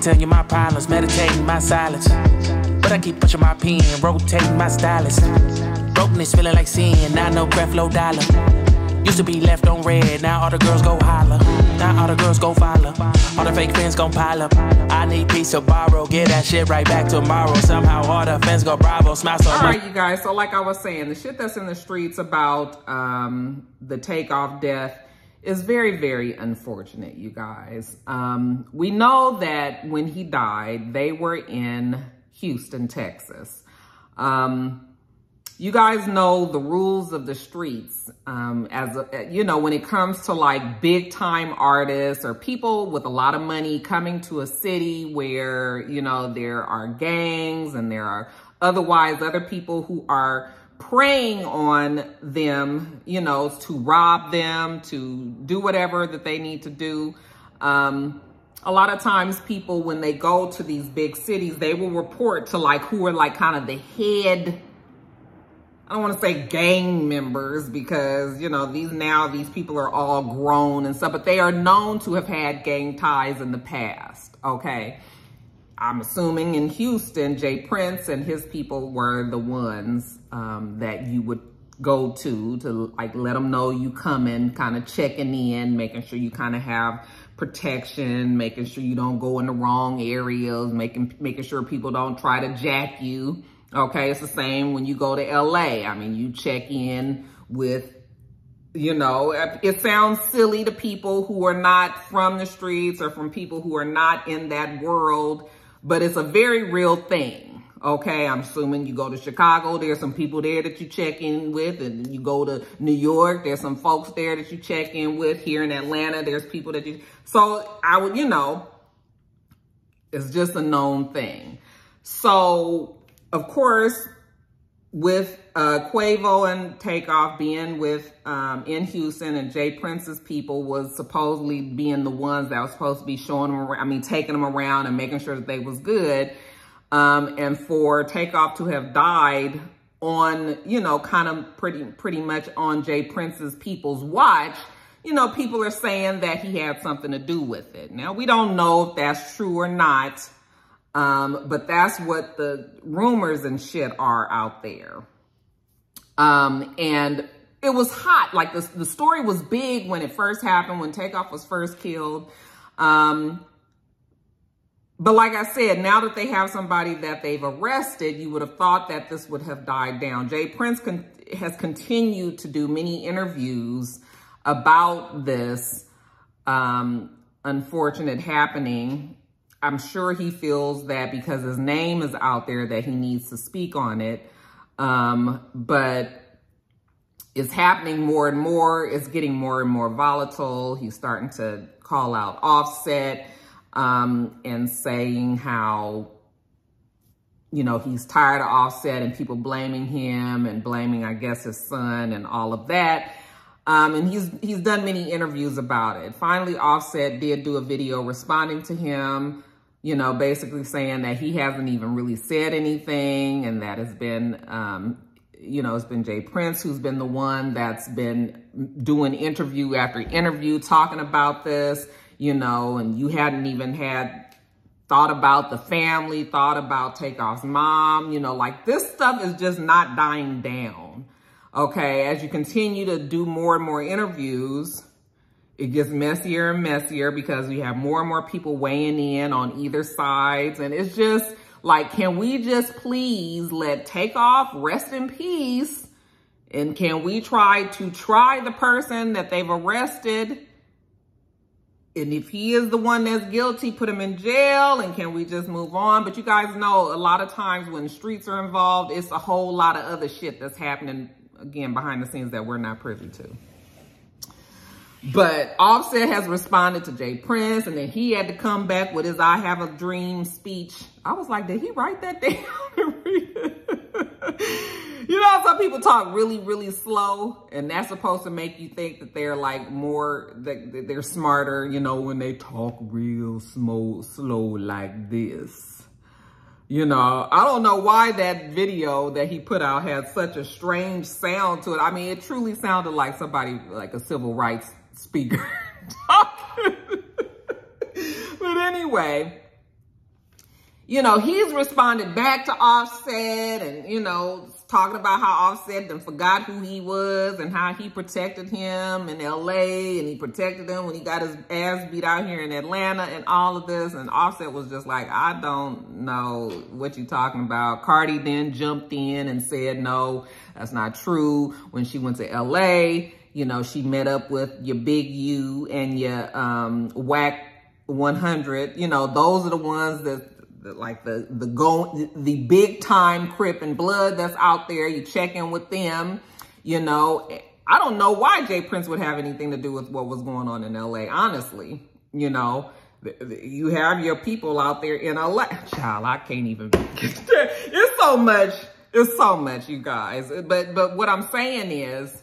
tell you my problems, meditating my silence. But I keep pushing my pen, rotating my stylus. Brokenness feeling like sin, now no breath, low dollar. Used to be left on red, now all the girls go holler. Now all the girls go follow. All the fake fans gon' pile up. I need peace to borrow, get that shit right back tomorrow. Somehow all the fans go bravo, smile so All right, you guys. So like I was saying, the shit that's in the streets about um, the takeoff death is very, very unfortunate, you guys. Um, we know that when he died, they were in Houston, Texas. Um, you guys know the rules of the streets um, as a, you know when it comes to like big time artists or people with a lot of money coming to a city where you know there are gangs and there are otherwise other people who are preying on them you know to rob them to do whatever that they need to do um, a lot of times people when they go to these big cities they will report to like who are like kind of the head I don't want to say gang members because, you know, these now, these people are all grown and stuff, but they are known to have had gang ties in the past, okay? I'm assuming in Houston, J. Prince and his people were the ones um, that you would go to to like let them know you coming, kind of checking in, making sure you kind of have protection, making sure you don't go in the wrong areas, making making sure people don't try to jack you Okay, it's the same when you go to LA. I mean, you check in with, you know, it sounds silly to people who are not from the streets or from people who are not in that world, but it's a very real thing. Okay, I'm assuming you go to Chicago, there's some people there that you check in with, and you go to New York, there's some folks there that you check in with. Here in Atlanta, there's people that you, so I would, you know, it's just a known thing. So of course, with uh, Quavo and Takeoff being with um, in Houston and J. Prince's people was supposedly being the ones that was supposed to be showing them around, I mean, taking them around and making sure that they was good. Um, and for Takeoff to have died on, you know, kind of pretty, pretty much on J. Prince's people's watch, you know, people are saying that he had something to do with it. Now, we don't know if that's true or not. Um, but that's what the rumors and shit are out there. Um, and it was hot. Like the, the story was big when it first happened, when Takeoff was first killed. Um, but like I said, now that they have somebody that they've arrested, you would have thought that this would have died down. J. Prince con has continued to do many interviews about this um, unfortunate happening I'm sure he feels that because his name is out there that he needs to speak on it. Um, but it's happening more and more. It's getting more and more volatile. He's starting to call out Offset um, and saying how, you know, he's tired of Offset and people blaming him and blaming, I guess, his son and all of that. Um, and he's he's done many interviews about it. Finally, Offset did do a video responding to him you know, basically saying that he hasn't even really said anything and that has been, um, you know, it's been J. Prince who's been the one that's been doing interview after interview talking about this, you know, and you hadn't even had thought about the family, thought about Takeoff's mom, you know, like this stuff is just not dying down. Okay, as you continue to do more and more interviews, it gets messier and messier because we have more and more people weighing in on either sides. And it's just like, can we just please let Takeoff rest in peace? And can we try to try the person that they've arrested? And if he is the one that's guilty, put him in jail and can we just move on? But you guys know a lot of times when streets are involved, it's a whole lot of other shit that's happening, again, behind the scenes that we're not privy to. But Offset has responded to J. Prince, and then he had to come back with his I Have a Dream speech. I was like, did he write that down you know, some people talk really, really slow, and that's supposed to make you think that they're like more, that they're smarter, you know, when they talk real slow, slow like this. You know, I don't know why that video that he put out had such a strange sound to it. I mean, it truly sounded like somebody, like a civil rights speaker talking. but anyway, you know, he's responded back to Offset and, you know, talking about how Offset then forgot who he was and how he protected him in LA and he protected him when he got his ass beat out here in Atlanta and all of this. And Offset was just like, I don't know what you're talking about. Cardi then jumped in and said, no, that's not true. When she went to LA, you know, she met up with your Big U and your um, Wack 100. You know, those are the ones that the, like the the go the big time Crip and Blood that's out there. You check in with them, you know. I don't know why J. Prince would have anything to do with what was going on in LA, honestly. You know, you have your people out there in LA. Child, I can't even. it's so much. It's so much, you guys. But but what I'm saying is,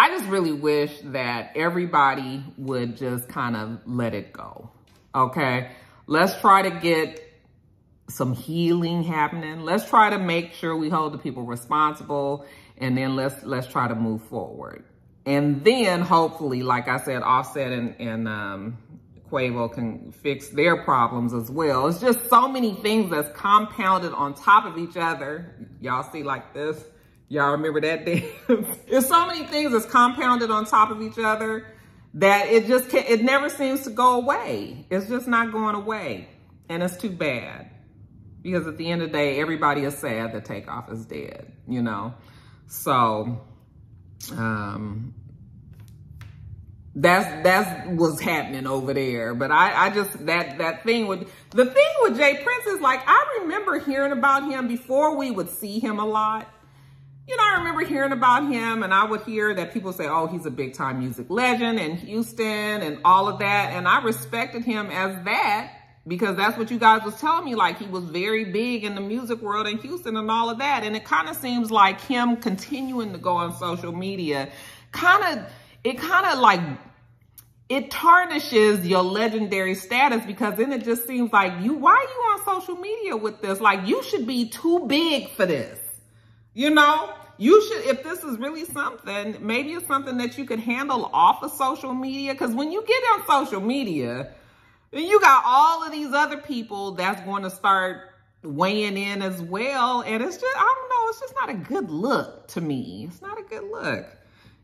I just really wish that everybody would just kind of let it go. Okay. Let's try to get some healing happening. Let's try to make sure we hold the people responsible and then let's let's try to move forward. And then hopefully, like I said, Offset and, and um, Quavo can fix their problems as well. It's just so many things that's compounded on top of each other. Y'all see like this? Y'all remember that dance? There's so many things that's compounded on top of each other that it just can, it never seems to go away. It's just not going away. And it's too bad. Because at the end of the day, everybody is sad that Takeoff is dead, you know? So, um, that's, that's what's happening over there. But I, I just, that, that thing with, the thing with J. Prince is like, I remember hearing about him before we would see him a lot you know, I remember hearing about him and I would hear that people say, oh, he's a big time music legend in Houston and all of that. And I respected him as that because that's what you guys was telling me. Like he was very big in the music world in Houston and all of that. And it kind of seems like him continuing to go on social media kind of, it kind of like, it tarnishes your legendary status because then it just seems like you, why are you on social media with this? Like you should be too big for this. You know, you should, if this is really something, maybe it's something that you could handle off of social media. Because when you get on social media, you got all of these other people that's going to start weighing in as well. And it's just, I don't know, it's just not a good look to me. It's not a good look.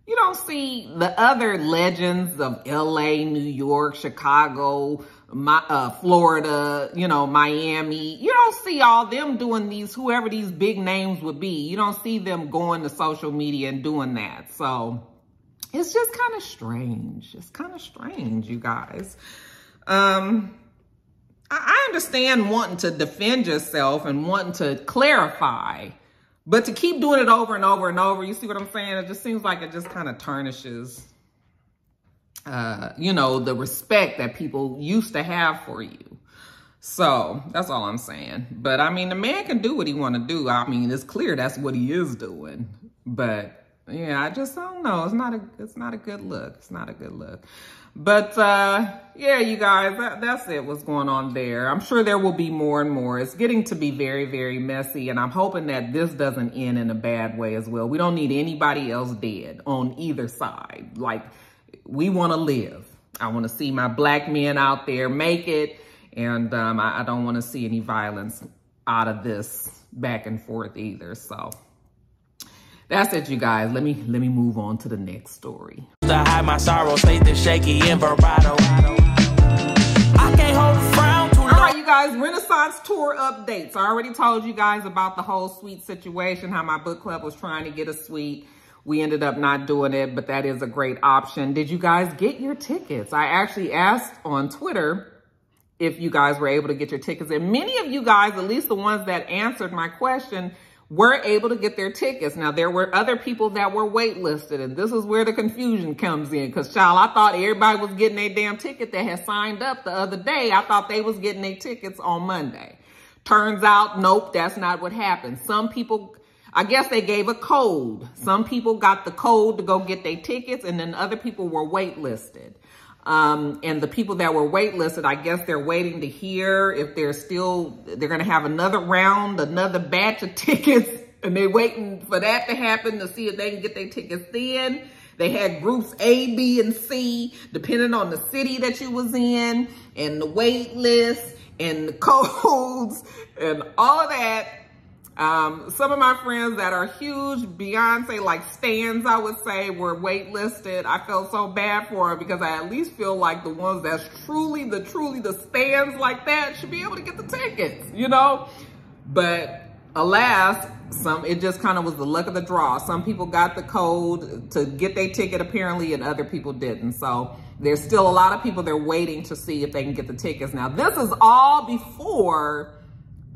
You don't see the other legends of LA, New York, Chicago, my, uh, Florida, you know, Miami. You don't see all them doing these, whoever these big names would be. You don't see them going to social media and doing that. So it's just kind of strange. It's kind of strange, you guys. Um, I understand wanting to defend yourself and wanting to clarify, but to keep doing it over and over and over, you see what I'm saying? It just seems like it just kind of tarnishes uh, you know, the respect that people used to have for you. So that's all I'm saying. But I mean, the man can do what he want to do. I mean, it's clear that's what he is doing. But yeah, I just don't know. It's not a, it's not a good look. It's not a good look. But uh, yeah, you guys, that, that's it. What's going on there? I'm sure there will be more and more. It's getting to be very, very messy, and I'm hoping that this doesn't end in a bad way as well. We don't need anybody else dead on either side. Like we want to live. I want to see my black men out there make it. And um, I, I don't want to see any violence out of this back and forth either. So that's it, you guys. Let me let me move on to the next story. To hide my sorrow, faith is shaky and vibrato. I can't hold a frown too long. All right, you guys, Renaissance tour updates. I already told you guys about the whole suite situation, how my book club was trying to get a suite. We ended up not doing it, but that is a great option. Did you guys get your tickets? I actually asked on Twitter if you guys were able to get your tickets. And many of you guys, at least the ones that answered my question, were able to get their tickets. Now, there were other people that were waitlisted, and this is where the confusion comes in. Because, child, I thought everybody was getting a damn ticket that had signed up the other day. I thought they was getting their tickets on Monday. Turns out, nope, that's not what happened. Some people I guess they gave a code. Some people got the code to go get their tickets and then other people were waitlisted. Um, and the people that were waitlisted, I guess they're waiting to hear if they're still, they're going to have another round, another batch of tickets and they're waiting for that to happen to see if they can get their tickets then. They had groups A, B, and C, depending on the city that you was in, and the wait list, and the codes, and all of that. Um, some of my friends that are huge Beyonce like stands, I would say, were waitlisted. I felt so bad for her because I at least feel like the ones that's truly the truly the stands like that should be able to get the tickets, you know? But alas, some it just kind of was the luck of the draw. Some people got the code to get their ticket apparently and other people didn't. So there's still a lot of people they're waiting to see if they can get the tickets. Now this is all before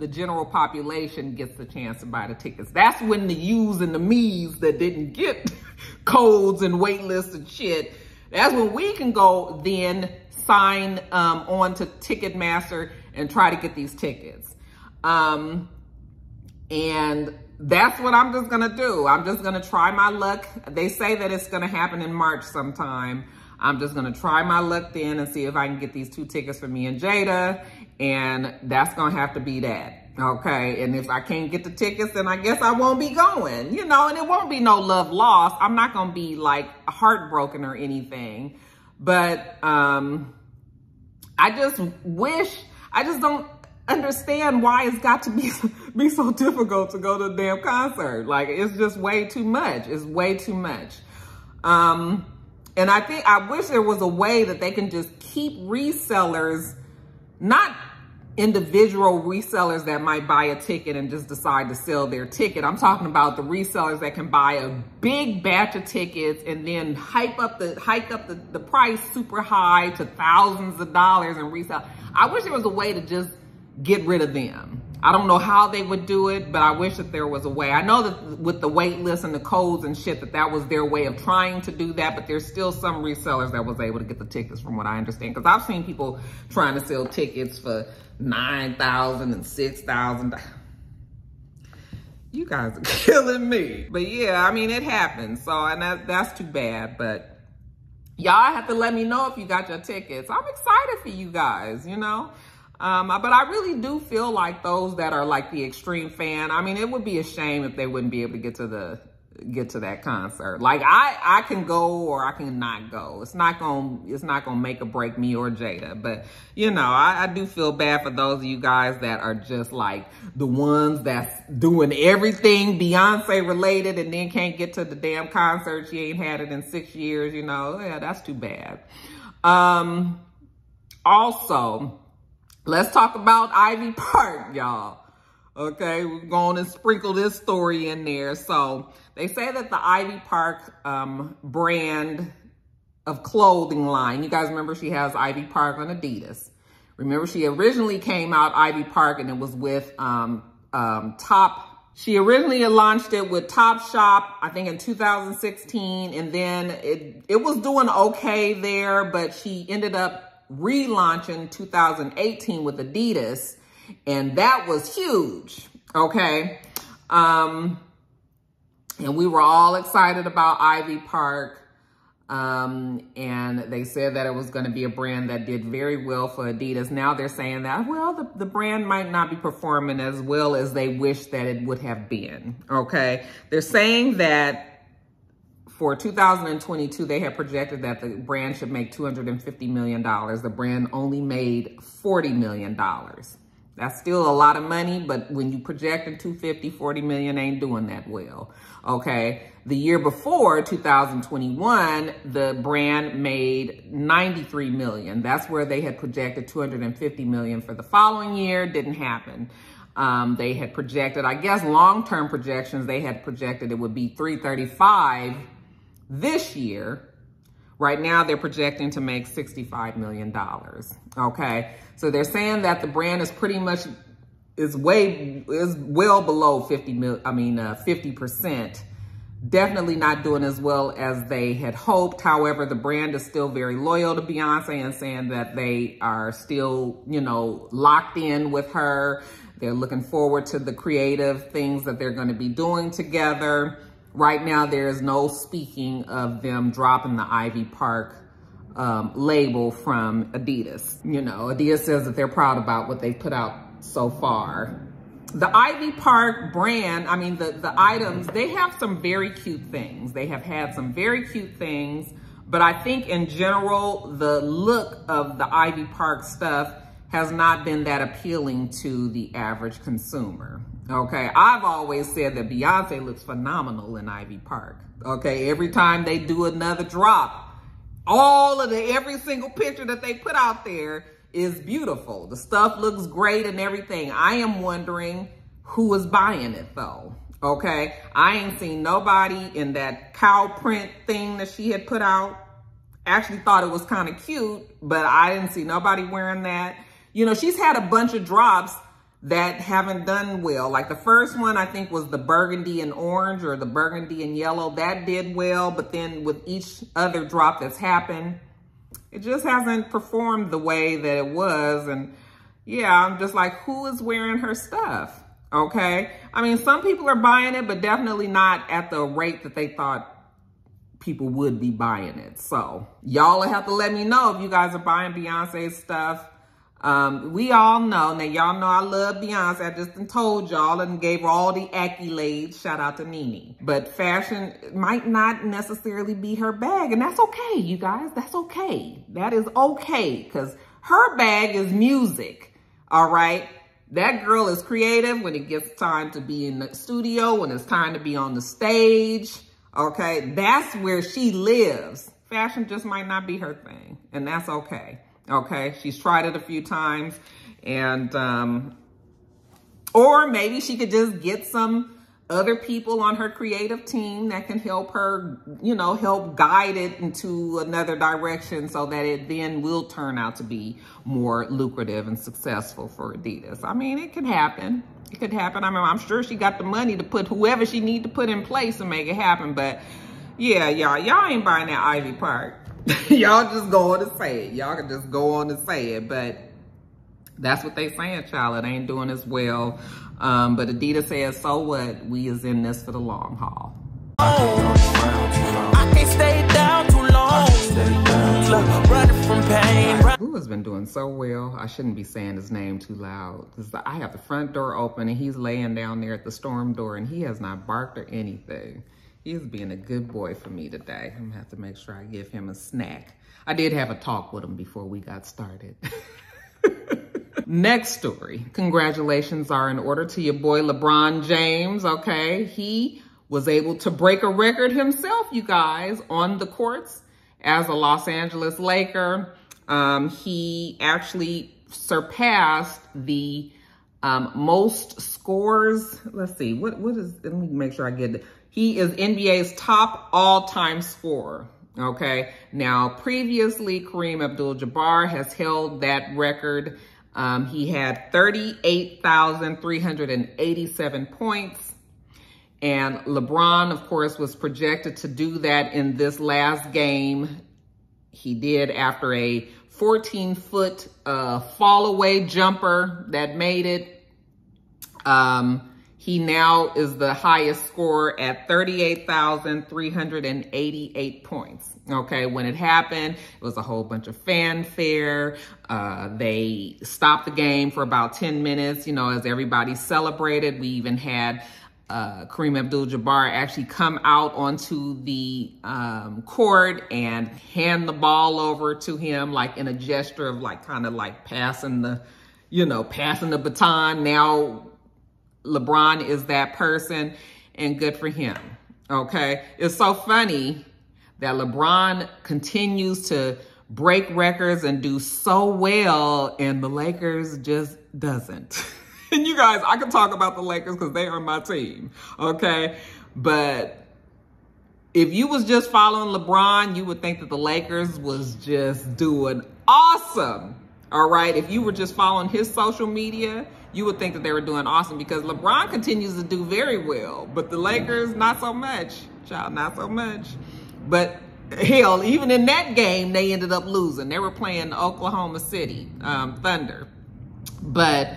the general population gets the chance to buy the tickets. That's when the yous and the me's that didn't get codes and wait lists and shit, that's when we can go then sign um, on to Ticketmaster and try to get these tickets. Um, and that's what I'm just gonna do. I'm just gonna try my luck. They say that it's gonna happen in March sometime. I'm just gonna try my luck then and see if I can get these two tickets for me and Jada and that's gonna have to be that. Okay, and if I can't get the tickets, then I guess I won't be going, you know, and it won't be no love lost. I'm not gonna be like heartbroken or anything, but um, I just wish, I just don't understand why it's got to be, be so difficult to go to a damn concert. Like, it's just way too much. It's way too much. Um, and I think, I wish there was a way that they can just keep resellers, not individual resellers that might buy a ticket and just decide to sell their ticket. I'm talking about the resellers that can buy a big batch of tickets and then hype up the hike up the, the price super high to thousands of dollars and resell. I wish there was a way to just get rid of them. I don't know how they would do it, but I wish that there was a way. I know that with the wait list and the codes and shit, that that was their way of trying to do that, but there's still some resellers that was able to get the tickets from what I understand. Because I've seen people trying to sell tickets for 9000 and 6000 You guys are killing me. But yeah, I mean, it happens. So, and that, that's too bad, but y'all have to let me know if you got your tickets. I'm excited for you guys, you know? Um, but I really do feel like those that are like the extreme fan, I mean, it would be a shame if they wouldn't be able to get to the get to that concert. Like I, I can go or I can not go. It's not gonna, it's not gonna make or break me or Jada. But you know, I, I do feel bad for those of you guys that are just like the ones that's doing everything Beyonce related and then can't get to the damn concert. She ain't had it in six years. You know, yeah, that's too bad. Um, also, let's talk about Ivy Park, y'all. Okay, we're going to sprinkle this story in there. So they say that the Ivy Park um, brand of clothing line, you guys remember she has Ivy Park on Adidas. Remember she originally came out Ivy Park and it was with um, um, Top. She originally launched it with Top Shop, I think in 2016. And then it, it was doing okay there, but she ended up relaunching 2018 with Adidas. And that was huge, okay? Um, and we were all excited about Ivy Park. Um, and they said that it was going to be a brand that did very well for Adidas. Now they're saying that, well, the, the brand might not be performing as well as they wish that it would have been. Okay. They're saying that for 2022, they had projected that the brand should make $250 million. The brand only made $40 million. That's still a lot of money, but when you project in 250, 40 million ain't doing that well. Okay. The year before 2021, the brand made 93 million. That's where they had projected 250 million for the following year. Didn't happen. Um, they had projected, I guess, long-term projections. They had projected it would be 335 this year. Right now, they're projecting to make $65 million. Okay. So they're saying that the brand is pretty much, is way, is well below 50 mil, I mean, uh, 50%. Definitely not doing as well as they had hoped. However, the brand is still very loyal to Beyonce and saying that they are still, you know, locked in with her. They're looking forward to the creative things that they're going to be doing together. Right now, there is no speaking of them dropping the Ivy Park um, label from Adidas. You know, Adidas says that they're proud about what they've put out so far. the Ivy Park brand, I mean, the, the items, they have some very cute things. They have had some very cute things, but I think in general, the look of the Ivy Park stuff has not been that appealing to the average consumer. Okay, I've always said that Beyonce looks phenomenal in Ivy Park. Okay, every time they do another drop, all of the, every single picture that they put out there is beautiful. The stuff looks great and everything. I am wondering who is buying it though. Okay, I ain't seen nobody in that cow print thing that she had put out. Actually thought it was kind of cute, but I didn't see nobody wearing that. You know, she's had a bunch of drops that haven't done well. Like the first one, I think was the burgundy and orange or the burgundy and yellow. That did well, but then with each other drop that's happened, it just hasn't performed the way that it was. And yeah, I'm just like, who is wearing her stuff? Okay. I mean, some people are buying it, but definitely not at the rate that they thought people would be buying it. So y'all have to let me know if you guys are buying Beyonce stuff. Um, we all know, now y'all know I love Beyonce. I just told y'all and gave her all the accolades. Shout out to Nene. But fashion might not necessarily be her bag. And that's okay, you guys. That's okay. That is okay. Because her bag is music. All right. That girl is creative when it gets time to be in the studio, when it's time to be on the stage. Okay. That's where she lives. Fashion just might not be her thing. And that's okay. Okay, she's tried it a few times and, um, or maybe she could just get some other people on her creative team that can help her, you know, help guide it into another direction so that it then will turn out to be more lucrative and successful for Adidas. I mean, it could happen. It could happen. I mean, I'm sure she got the money to put whoever she need to put in place and make it happen. But yeah, y'all, y'all ain't buying that Ivy Park. y'all just go on and say it. Y'all can just go on and say it. But that's what they saying, child. It ain't doing as well. Um, but Adidas says, so what? We is in this for the long haul. Who has been doing so well? I shouldn't be saying his name too loud because I have the front door open and he's laying down there at the storm door and he has not barked or anything. He's being a good boy for me today. I'm gonna have to make sure I give him a snack. I did have a talk with him before we got started. Next story. Congratulations are in order to your boy LeBron James, okay? He was able to break a record himself, you guys, on the courts as a Los Angeles Laker. Um, he actually surpassed the um, most scores. Let's see, what what is, let me make sure I get it. He is NBA's top all-time scorer. Okay. Now, previously, Kareem Abdul-Jabbar has held that record. Um, he had 38,387 points. And LeBron, of course, was projected to do that in this last game. He did after a 14-foot uh, fall-away jumper that made it. Um, he now is the highest scorer at 38,388 points. Okay, when it happened, it was a whole bunch of fanfare. Uh, they stopped the game for about 10 minutes, you know, as everybody celebrated. We even had uh, Kareem Abdul-Jabbar actually come out onto the um, court and hand the ball over to him, like in a gesture of like kind of like passing the, you know, passing the baton. Now LeBron is that person and good for him. Okay. It's so funny that LeBron continues to break records and do so well and the Lakers just doesn't. and you guys, I can talk about the Lakers because they are my team. Okay. But if you was just following LeBron, you would think that the Lakers was just doing awesome. All right. If you were just following his social media, you would think that they were doing awesome because LeBron continues to do very well, but the Lakers, not so much. Child, not so much. But hell, even in that game, they ended up losing. They were playing Oklahoma City um, Thunder. But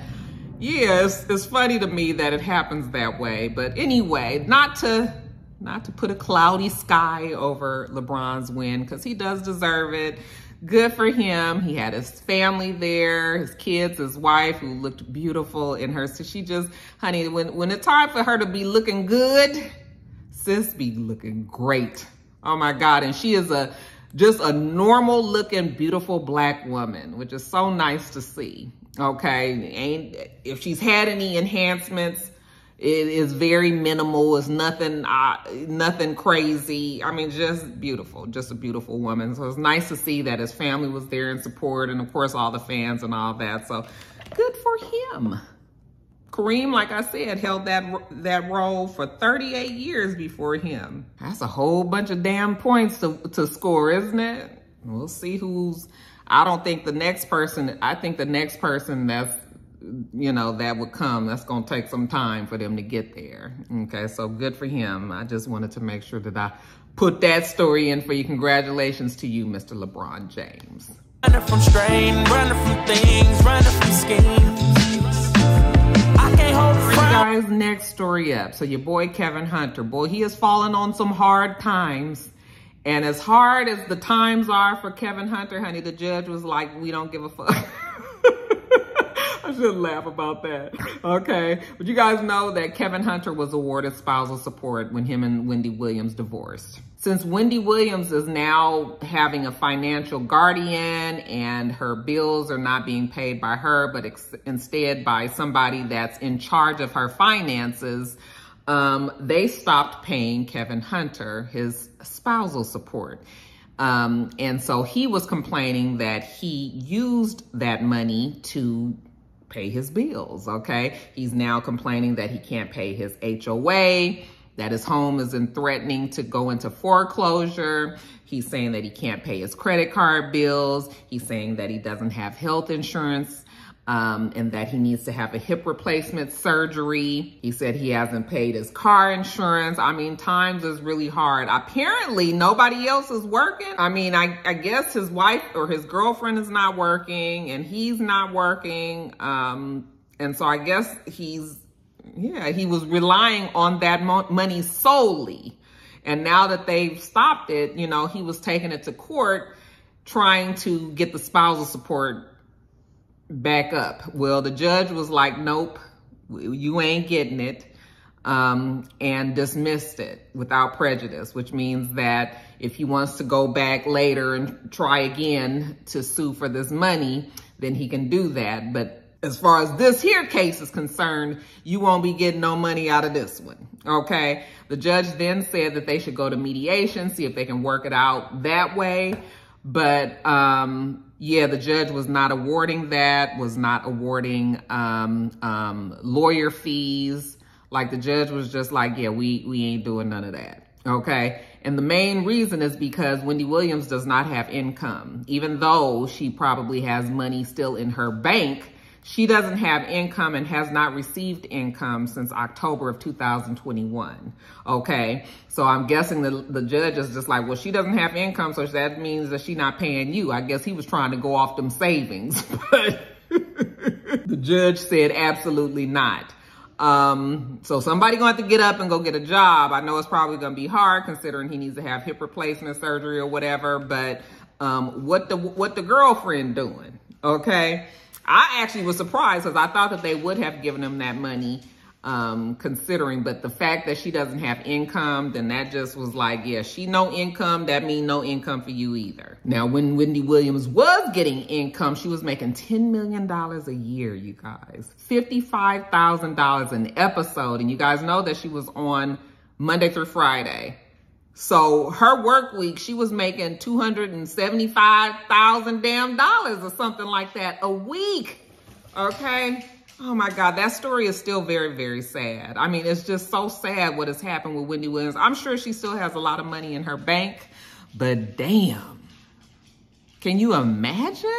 yeah, it's, it's funny to me that it happens that way. But anyway, not to not to put a cloudy sky over LeBron's win because he does deserve it good for him. He had his family there, his kids, his wife, who looked beautiful in her. So she just, honey, when, when it's time for her to be looking good, sis be looking great. Oh my God. And she is a, just a normal looking, beautiful black woman, which is so nice to see. Okay. Ain't, if she's had any enhancements, it is very minimal. It's nothing, uh, nothing crazy. I mean, just beautiful, just a beautiful woman. So it's nice to see that his family was there in support, and of course all the fans and all that. So good for him. Kareem, like I said, held that that role for 38 years before him. That's a whole bunch of damn points to, to score, isn't it? We'll see who's, I don't think the next person, I think the next person that's you know, that would come. That's going to take some time for them to get there. Okay, so good for him. I just wanted to make sure that I put that story in for you. Congratulations to you, Mr. LeBron James. Running from strain, running from things, running from schemes. I can't hold for guys, next story up. So your boy Kevin Hunter, boy, he has fallen on some hard times. And as hard as the times are for Kevin Hunter, honey, the judge was like, we don't give a fuck. I should laugh about that. Okay. But you guys know that Kevin Hunter was awarded spousal support when him and Wendy Williams divorced. Since Wendy Williams is now having a financial guardian and her bills are not being paid by her, but instead by somebody that's in charge of her finances, um, they stopped paying Kevin Hunter his spousal support. Um, and so he was complaining that he used that money to pay his bills, okay? He's now complaining that he can't pay his HOA, that his home is in threatening to go into foreclosure. He's saying that he can't pay his credit card bills. He's saying that he doesn't have health insurance um, and that he needs to have a hip replacement surgery. He said he hasn't paid his car insurance. I mean, times is really hard. Apparently, nobody else is working. I mean, I, I guess his wife or his girlfriend is not working and he's not working. Um, and so I guess he's, yeah, he was relying on that mo money solely. And now that they've stopped it, you know, he was taking it to court trying to get the spousal support back up. Well, the judge was like, nope, you ain't getting it, um, and dismissed it without prejudice, which means that if he wants to go back later and try again to sue for this money, then he can do that. But as far as this here case is concerned, you won't be getting no money out of this one, okay? The judge then said that they should go to mediation, see if they can work it out that way. But um, yeah, the judge was not awarding that, was not awarding um, um, lawyer fees. Like the judge was just like, yeah, we, we ain't doing none of that. Okay. And the main reason is because Wendy Williams does not have income, even though she probably has money still in her bank she doesn't have income and has not received income since October of 2021. Okay. So I'm guessing the, the judge is just like, well, she doesn't have income. So that means that she's not paying you. I guess he was trying to go off them savings, but the judge said absolutely not. Um, so somebody gonna have to get up and go get a job. I know it's probably gonna be hard considering he needs to have hip replacement surgery or whatever, but, um, what the, what the girlfriend doing? Okay. I actually was surprised because I thought that they would have given him that money um, considering, but the fact that she doesn't have income, then that just was like, yeah, she no income, that mean no income for you either. Now, when Wendy Williams was getting income, she was making $10 million a year, you guys. $55,000 an episode. And you guys know that she was on Monday through Friday. So her work week, she was making 275,000 damn dollars or something like that a week. Okay. Oh my God, that story is still very, very sad. I mean, it's just so sad what has happened with Wendy Williams. I'm sure she still has a lot of money in her bank, but damn. Can you imagine?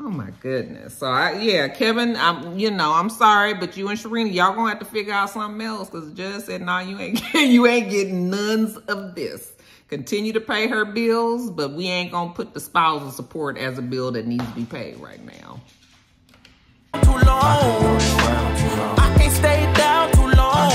Oh my goodness. So I, yeah, Kevin, I'm, you know, I'm sorry, but you and Sharina, y'all gonna have to figure out something else because judge said, nah, you ain't, you ain't getting none of this. Continue to pay her bills, but we ain't gonna put the spousal support as a bill that needs to be paid right now. Too long. I can't stay down too long.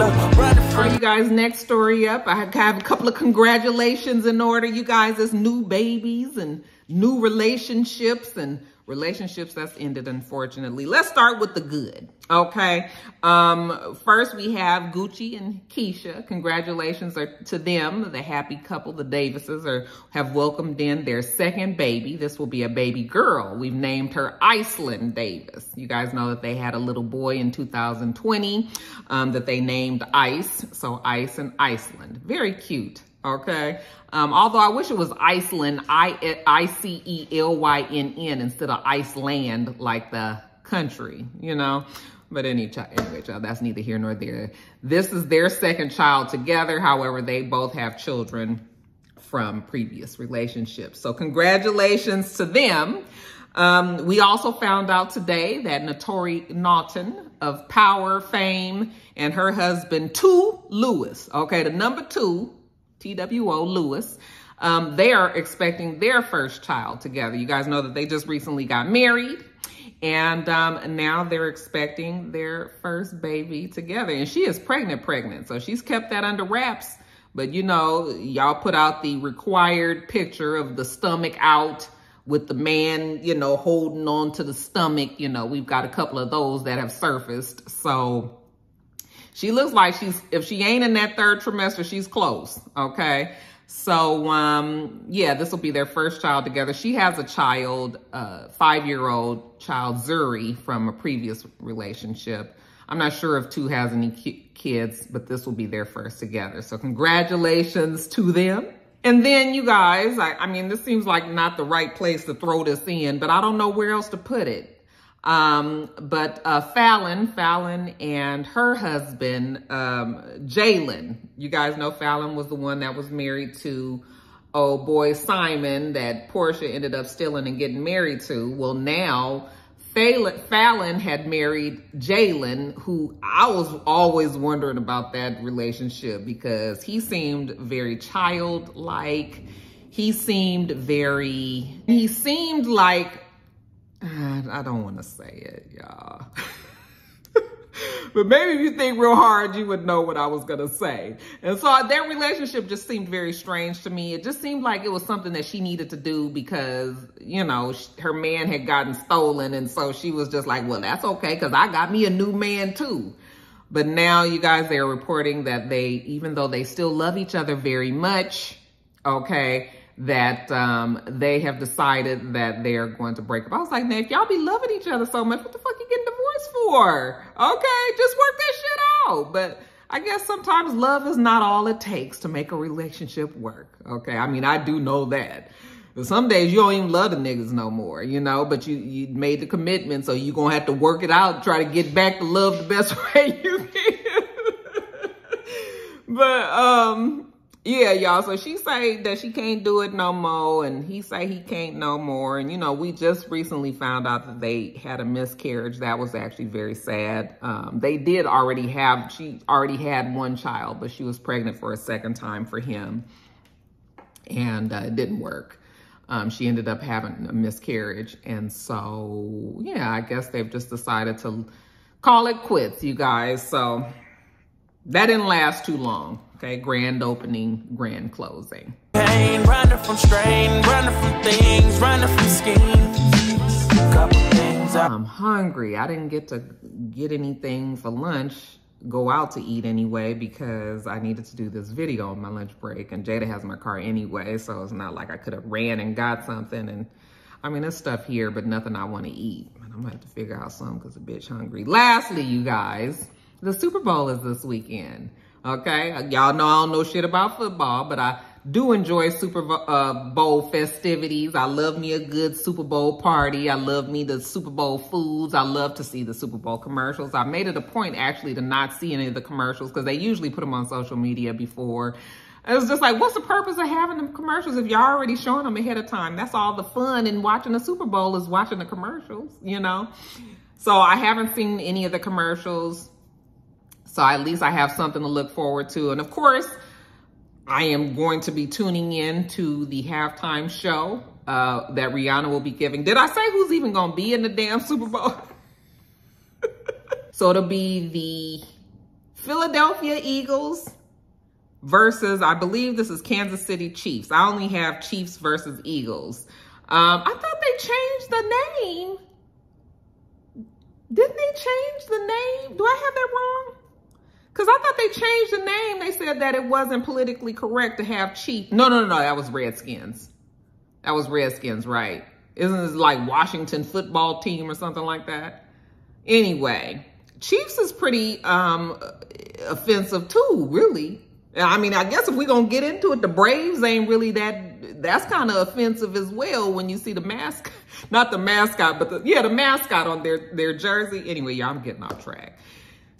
All right, you guys guys, next story up. I have a couple of congratulations in order, you guys, as new babies and new relationships and relationships that's ended, unfortunately. Let's start with the good, okay? Um, first, we have Gucci and Keyshia. Congratulations are to them, the happy couple, the Davises, are have welcomed in their second baby. This will be a baby girl. We've named her Iceland Davis. You guys know that they had a little boy in 2020 um, that they named Ice, so Ice and Iceland. Very cute okay? Um, although I wish it was Icelynn, I-C-E-L-Y-N-N instead of Iceland, like the country, you know? But any anyway, child, that's neither here nor there. This is their second child together. However, they both have children from previous relationships. So congratulations to them. Um, we also found out today that Naturi Naughton of Power fame and her husband, Two Lewis, okay, the number two, TWO Lewis. Um, they are expecting their first child together. You guys know that they just recently got married and um, now they're expecting their first baby together. And she is pregnant, pregnant. So she's kept that under wraps. But you know, y'all put out the required picture of the stomach out with the man, you know, holding on to the stomach. You know, we've got a couple of those that have surfaced. So she looks like she's, if she ain't in that third trimester, she's close, okay? So, um, yeah, this will be their first child together. She has a child, uh, five-year-old child, Zuri, from a previous relationship. I'm not sure if Two has any ki kids, but this will be their first together. So congratulations to them. And then you guys, I, I mean, this seems like not the right place to throw this in, but I don't know where else to put it. Um, but uh, Fallon, Falynn and her husband, um, Jaylan, you guys know Fallon was the one that was married to oh boy Simon that Porsha ended up stealing and getting married to. Well, now Fallon had married Jaylan, who I was always wondering about that relationship because he seemed very childlike. He seemed very, he seemed like I don't want to say it, y'all. but maybe if you think real hard, you would know what I was going to say. And so uh, their relationship just seemed very strange to me. It just seemed like it was something that she needed to do because, you know, her man had gotten stolen. And so she was just like, well, that's okay because I got me a new man too. But now you guys, they're reporting that they, even though they still love each other very much, okay, that um, they have decided that they're going to break up. I was like, now, if y'all be loving each other so much, what the fuck you getting divorced for? Okay, just work that shit out. But I guess sometimes love is not all it takes to make a relationship work. Okay, I mean, I do know that. Some days you don't even love the niggas no more, you know, but you, you made the commitment, so you're going to have to work it out, try to get back to love the best way you can. but, um, yeah, y'all. So she say that she can't do it no more, and he say he can't no more. And you know, we just recently found out that they had a miscarriage. That was actually very sad. Um, they did already have. She already had one child, but she was pregnant for a second time for him, and uh, it didn't work. Um, she ended up having a miscarriage, and so yeah, I guess they've just decided to call it quits, you guys. So that didn't last too long. Okay, grand opening, grand closing. Pain, running from strain, running from things, running from schemes. Couple things I'm hungry. I didn't get to get anything for lunch, go out to eat anyway, because I needed to do this video on my lunch break. And Jada has my car anyway, so it's not like I could have ran and got something. And I mean, there's stuff here, but nothing I want to eat. And I'm gonna have to figure out something because a bitch hungry. Lastly, you guys, the Super Bowl is this weekend. Okay, y'all know I don't know shit about football, but I do enjoy Super uh, Bowl festivities. I love me a good Super Bowl party. I love me the Super Bowl foods. I love to see the Super Bowl commercials. I made it a point actually to not see any of the commercials because they usually put them on social media before. It was just like, what's the purpose of having the commercials if you're already showing them ahead of time? That's all the fun in watching the Super Bowl is watching the commercials, you know? So I haven't seen any of the commercials. So at least I have something to look forward to. And of course, I am going to be tuning in to the halftime show uh, that Rihanna will be giving. Did I say who's even going to be in the damn Super Bowl? so it'll be the Philadelphia Eagles versus, I believe this is Kansas City Chiefs. I only have Chiefs versus Eagles. Um, I thought they changed the name. Didn't they change the name? Do I have that wrong? Because I thought they changed the name. They said that it wasn't politically correct to have Chiefs. No, no, no, no. That was Redskins. That was Redskins, right? Isn't it like Washington football team or something like that? Anyway, Chiefs is pretty um, offensive too, really. I mean, I guess if we're to get into it, the Braves ain't really that, that's kind of offensive as well when you see the mask, not the mascot, but the, yeah, the mascot on their, their jersey. Anyway, yeah, I'm getting off track.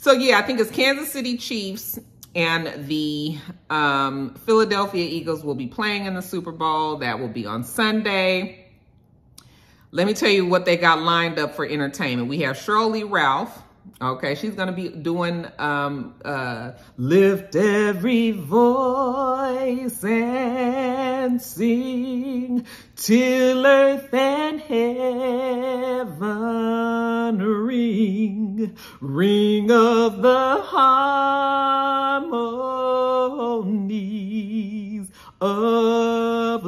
So yeah, I think it's Kansas City Chiefs and the um, Philadelphia Eagles will be playing in the Super Bowl. That will be on Sunday. Let me tell you what they got lined up for entertainment. We have Sheryl Lee Ralph. Okay, she's to be doing um, uh, Lift Every Voice and Sing Till Earth and Heaven Ring, Ring of the Harmonies of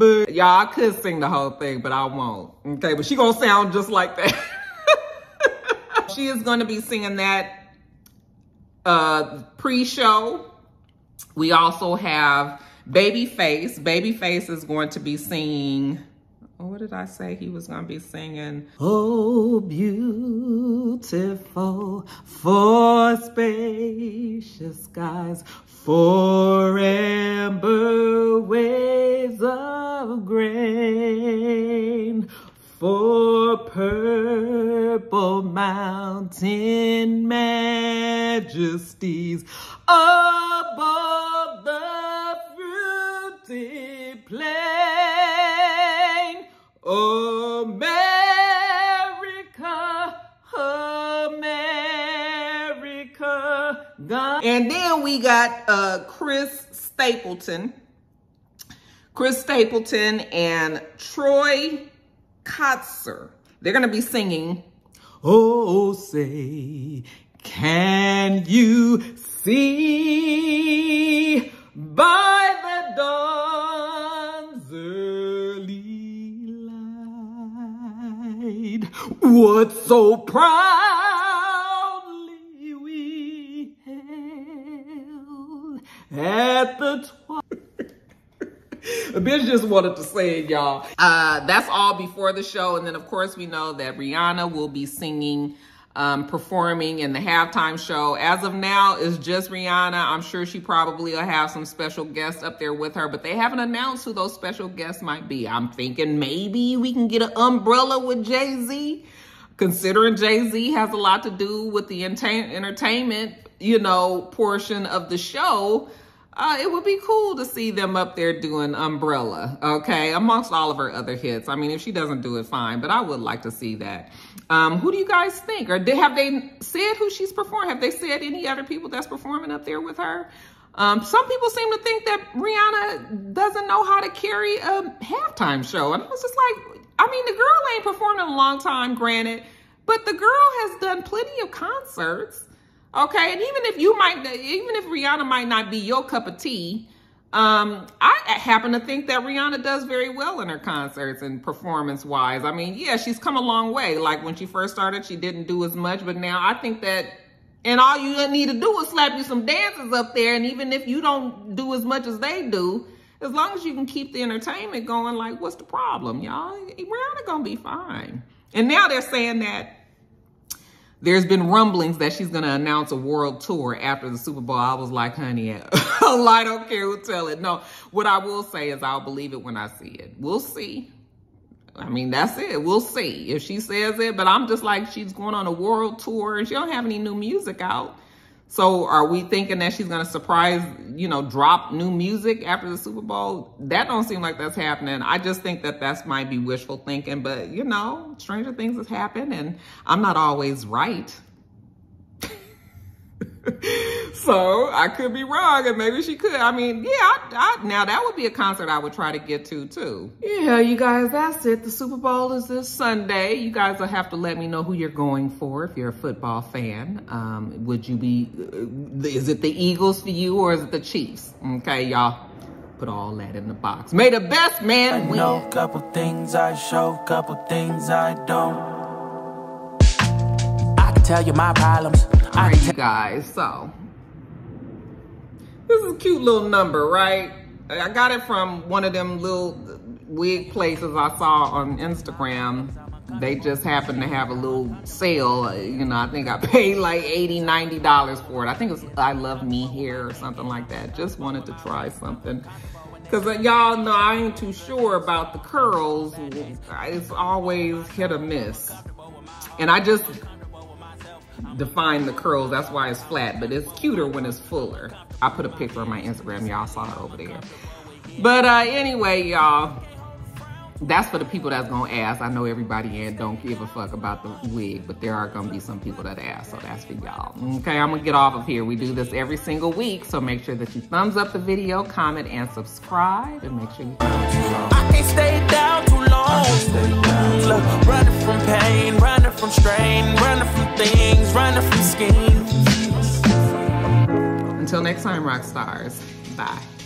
Liberty. Y'all, I could sing the whole thing, but I won't. Okay, but she gonna sound just like that. she is gonna be singing that uh, pre-show. We also have Babyface. Babyface is going to be singing what did I say he was going to be singing? Oh, beautiful for spacious skies, for amber waves of grain, for purple mountain majesties above And then we got uh, Chris Stapleton. Chris Stapleton and Troy Kotsur. They're going to be singing, Oh, say, can you see by the dawn's early light what so proudly at the twilight? bitch just wanted to say it, y'all. Uh, that's all before the show. And then, of course, we know that Rihanna will be singing, um, performing in the halftime show. As of now, it's just Rihanna. I'm sure she probably will have some special guests up there with her, but they haven't announced who those special guests might be. I'm thinking maybe we can get an umbrella with Jay-Z. Considering Jay-Z has a lot to do with the entertainment, you know, portion of the show, uh, it would be cool to see them up there doing Umbrella, okay, amongst all of her other hits. I mean, if she doesn't do it, fine, but I would like to see that. Um, who do you guys think? Or did, have they said who she's performing? Have they said any other people that's performing up there with her? Um, some people seem to think that Rihanna doesn't know how to carry a halftime show. And I was just like, I mean, the girl ain't performed in a long time, granted, but the girl has done plenty of concerts. Okay, and even if you might, even if Rihanna might not be your cup of tea, um, I happen to think that Rihanna does very well in her concerts and performance wise. I mean, yeah, she's come a long way. Like when she first started, she didn't do as much, but now I think that, and all you need to do is slap you some dances up there. And even if you don't do as much as they do, as long as you can keep the entertainment going, like what's the problem, y'all? Rihanna gonna be fine. And now they're saying that there's been rumblings that she's to announce a world tour after the Super Bowl. I was like, honey, I don't care who tell it. No, what I will say is I'll believe it when I see it. We'll see. I mean, that's it. We'll see if she says it. But I'm just like, she's going on a world tour and she don't have any new music out. So are we thinking that she's going to surprise, you know, drop new music after the Super Bowl? That don't seem like that's happening. I just think that that's might be wishful thinking, but you know, stranger things has happened and I'm not always right. so I could be wrong, and maybe she could. I mean, yeah, I, I, now that would be a concert I would try to get to too. Yeah, you guys, that's it. The Super Bowl is this Sunday. You guys will have to let me know who you're going for if you're a football fan. Um, would you be, uh, is it the Eagles for you or is it the Chiefs? Okay, y'all. Put all that in the box. May the best man I win. know a couple things I show, couple things I don't. I can tell you my problems. All I right, can you guys, so this is a cute little number, right? I got it from one of them little wig places I saw on Instagram. They just happened to have a little sale. You know, I think I paid like 80 $90 for it. I think it's I Love Me Hair or something like that. Just wanted to try something. Because uh, y'all know I ain't too sure about the curls. It's always hit or miss. And I just define the curls. That's why it's flat, but it's cuter when it's fuller. I put a picture on my Instagram. Y'all saw it over there. But uh, anyway, y'all, that's for the people that's gonna ask. I know everybody and don't give a fuck about the wig, but there are gonna be some people that ask, so that's for y'all. Okay, I'm gonna get off of here. We do this every single week, so make sure that you thumbs up the video, comment, and subscribe, and make sure you. I can't stay down too long. Look, running from pain, running from strain, running from things, running from schemes. Until next time, Roxstars. Bye.